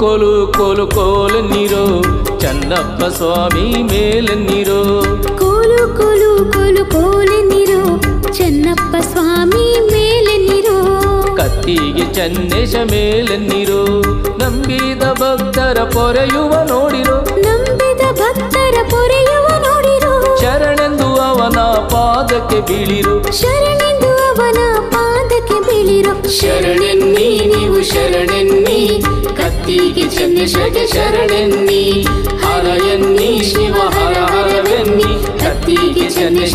ಕೋಲು ಕೋಲು ಕೋಲೆನ್ನಿರೋ ಚನ್ನಪ್ಪ ಸ್ವಾಮಿ ಮೇಲೆನ್ನಿರೋ ಕೋಲು ಕೋಲು ಕೋಲು ಕೋಲನ್ನಿರೋ ಚನ್ನಪ್ಪ ಸ್ವಾಮಿ ಮೇಲೆನ್ನಿರೋ ಕತ್ತಿಗೆ ಚನ್ನೇಶ ಮೇಲೆನ್ನಿರೋ ನಂಬಿದ ಭಕ್ತರ ಪೊರೆಯುವ ನೋಡಿರೋ. ನಂಬಿದ ಭಕ್ತರ ಪೊರೆಯುವ ನೋಡಿರೋ. ಶರಣೆಂದು ಅವನ ಪಾದಕ್ಕೆ ಬೀಳಿರು. ಶರಣೆಂದು ಅವನ ಪಾದಕ್ಕೆ ಬೀಳಿರೋ. ಶರಣೆನ್ನಿ ನೀವು ಶರಣೆನ್ನಿ. प्रति किन्ष शरणिनि हरयन्नि शिव हर हरवनि प्रति कियन्न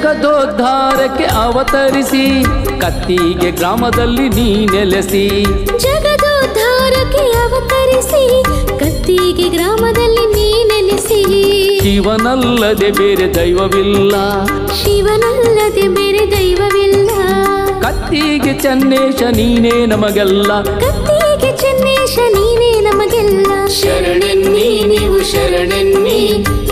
ಜಗದೋದ್ಧಾರಕ್ಕೆ ಅವತರಿಸಿ ಕತ್ತಿಗೆ ಗ್ರಾಮದಲ್ಲಿ ನೀ ನೆಲೆಸಿ. ಜಗದೋದ್ಧಾರಕ್ಕೆ ಅವತರಿಸಿ ಕತ್ತಿಗೆ ಗ್ರಾಮದಲ್ಲಿ ನೀ ನೆಲೆಸಿ. ಶಿವನಲ್ಲದೆ ಬೇರೆ ದೈವವಿಲ್ಲ. ಶಿವನಲ್ಲದೆ ಬೇರೆ ದೈವವಿಲ್ಲ. ಕತ್ತಿಗೆ ಚನ್ನೇಶ ನೀನೇ ನಮಗೆಲ್ಲ. ಕತ್ತಿಗೆ ಚನ್ನೇಶ ನೀನೇ ನಮಗೆಲ್ಲ. ಶರಣೆ ನೀವು ಶರಣೆನ್ನಿ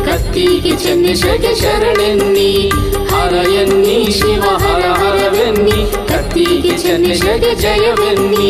ಕತ್ತಿಗೆ ಚಂದ್ರಶಗೆ ಶರಣೆನ್ನಿ ಹರ ಎನ್ನಿ ಶಿವ ಹರ ಹರವೆನ್ನಿ ಕತ್ತಿಗೆ ಚಂದ್ರಶಗೆ ಜಯವೆನ್ನಿ.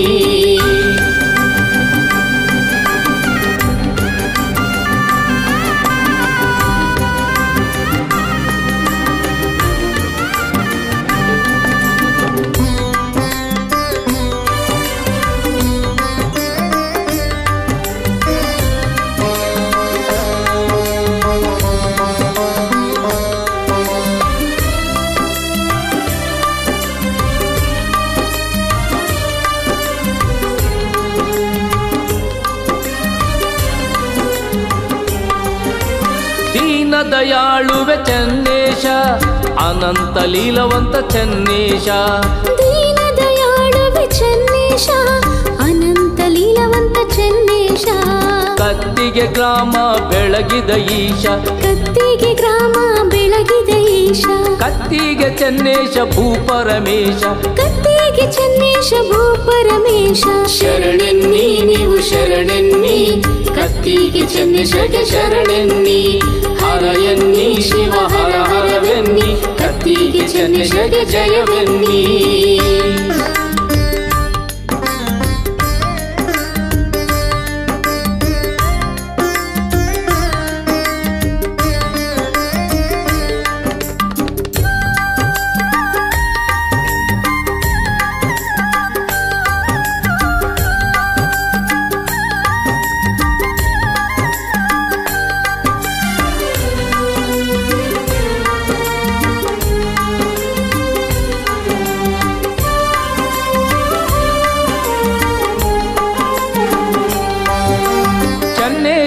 ದಯಾಳುವೆ ಚನ್ನೇಶ ಅನಂತ ಲೀಲವಂತ ಚನ್ನೇಶ. ದೀನ ದಯಾಳುವೆ ಚೆನ್ನೇಶ ಅನಂತ ಲೀಲವಂತ ಚೆನ್ನೇಶ. ಕತ್ತಿಗೆ ಗ್ರಾಮ ಬೆಳಗಿದ ಈಶ. ಕತ್ತಿಗೆ ಗ್ರಾಮ ಬೆಳಗಿದ ಈಶ. ಕತ್ತಿಗೆ ಚನ್ನೇಶ ಭೂಪರಮೇಶ ಕತ್ತಿಗೆ ಚನ್ನೇಶ ಭೂ ಪರಮೇಶ. ನೀವು ಶರಣೆನ್ನಿ ಕತ್ತಿಗೆ ಚಂದ್ರಶಗೆ ಶರಣೆನ್ನಿ ಹರ ಎನ್ನಿ ಶಿವ ಹರ ಹರವೆನ್ನಿ ಕತ್ತಿಗೆ ಚಂದ್ರಶಗೆ ಜಯವೆನ್ನಿ.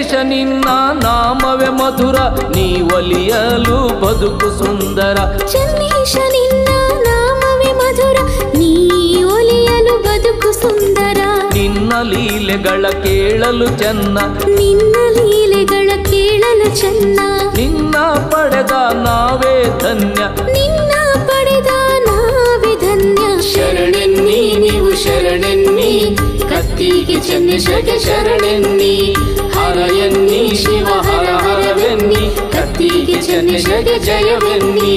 ಚನ್ನೇಶ ನಿನ್ನ ನಾಮವೇ ಮಧುರ ನೀ ಒಲಿಯಲು ಬದುಕು ಸುಂದರ. ಚನ್ನೇಶ ನಿನ್ನ ನಾಮವೇ ಮಧುರ ನೀ ಒಲಿಯಲು ಬದುಕು ಸುಂದರ. ನಿನ್ನ ಲೀಲೆಗಳ ಕೇಳಲು ಚೆನ್ನ. ನಿನ್ನ ಲೀಲೆಗಳ ಕೇಳಲು ಚೆನ್ನ. ನಿನ್ನ ಪಡೆದ ನಾವೇ ಧನ್ಯ. ನಿನ್ನ ಪಡೆದ ನಾವೇ ಧನ್ಯ. ಶರಣೆನ್ನಿ ನೀವು ಶರಣೆನ್ನಿ ಕತ್ತಿಗೆ ಚಂದ್ರಶಗೆ ಶರಣೆನ್ನಿ. ಹರ ಎನ್ನಿ ಶಿವ ಹರ ಹರವೆನ್ನಿ ಕತ್ತಿಗೆ ಚಂದ್ರಶಗೆ ಜಯವೆನ್ನಿ.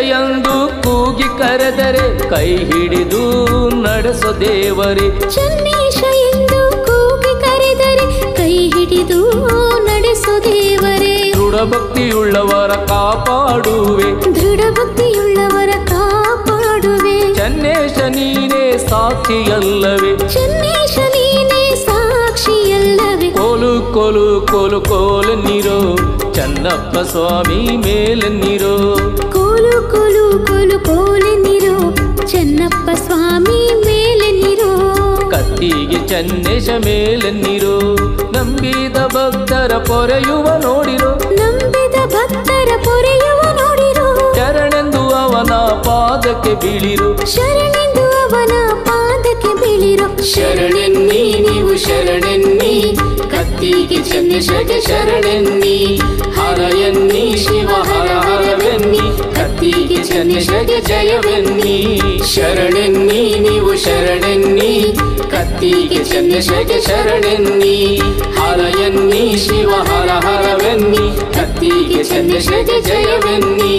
ಎಂದು ಕೂಗಿ ಕರೆದರೆ ಕೈ ಹಿಡಿದು ನಡೆಸೋ ದೇವರೇ. ಚನ್ನೇಶ ಎಂದು ಕೂಗಿ ಕರೆದರೆ ಕೈ ಹಿಡಿದು ಭಕ್ತಿಯುಳ್ಳವರ ಕಾಪಾಡುವೆ. ದೃಢ ಭಕ್ತಿಯುಳ್ಳವರ ಕಾಪಾಡುವೆ. ಚನ್ನೇಶ ನೀನೇ ಸಾಕ್ಷಿಯಲ್ಲವೇ. ಚನ್ನೇಶ ನೀನೇ ಸಾಕ್ಷಿಯಲ್ಲವೇ. ಕೋಲು ಕೋಲು ಕೋಲು ಕೋಲೆನ್ನಿರೋ ಚನ್ನಪ್ಪ ಸ್ವಾಮಿ ಮೇಲೆ ಕೋಲು ಕೋಲು ಕೋಲೆ ನಿರೋ ಚೆನ್ನಪ್ಪ ಸ್ವಾಮಿ ಮೇಲೆನ್ನಿರೋ ಕತ್ತಿಗೆ ಚನ್ನೇಶ ಮೇಲೆನ್ನಿರೋ ನಂಬಿದ ಭಕ್ತರ ಪೊರೆಯುವ ನೋಡಿರೋ. ನಂಬಿದ ಭಕ್ತರ ಪೊರೆಯುವ ನೋಡಿರೋ. ಶರಣೆಂದು ಅವನ ಪಾದಕ್ಕೆ ಬೀಳಿರು. ಶರಣೆಂದು ಅವನ ಪಾದಕ್ಕೆ ಬೀಳಿರೋ. ಶರಣೆನ್ನಿ ನೀವು ಶರಣೆನ್ನಿ ಕತ್ತಿಗೆ ಚನ್ನೇಶಗೆ ಶರಣೆನ್ನಿ ಹರ ಚನ್ನೇಶಗೆ ಜಯವೆನ್ನಿ, ಶರಣೆನ್ನಿ, ನೀವು ಶರಣೆನ್ನಿ, ಕತ್ತಿಗೆ ಚನ್ನೇಶಗೆ ಶರಣೆನ್ನಿ ಹರಯನ್ನಿ ಶಿವ ಹರ ಹರವೆನ್ನಿ ಕತ್ತಿಗೆ ಚನ್ನೇಶಗೆ ಜಯವೆನ್ನಿ.